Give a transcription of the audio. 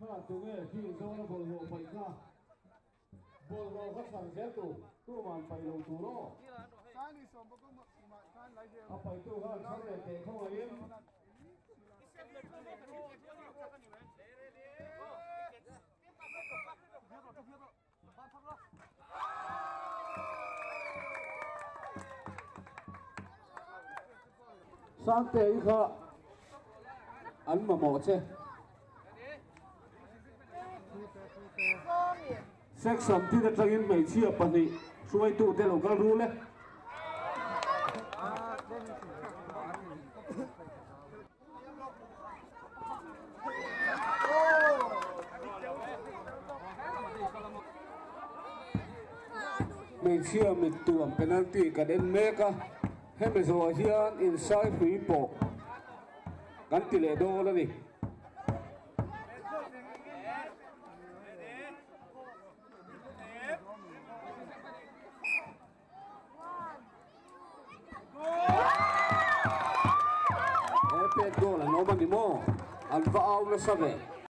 khá tế tung ấy khi mà phải đầu ấn mà mỏ chơi sex som thì đã trăng in mấy chia bận đi xuôi tụ rule mình chia mình tuồng penalty cả đến meka hem be zo hian inside free ball gắn tỷ lệ đô la đi. פט גורלן, נורמן לימור, הלוואה ומשווה.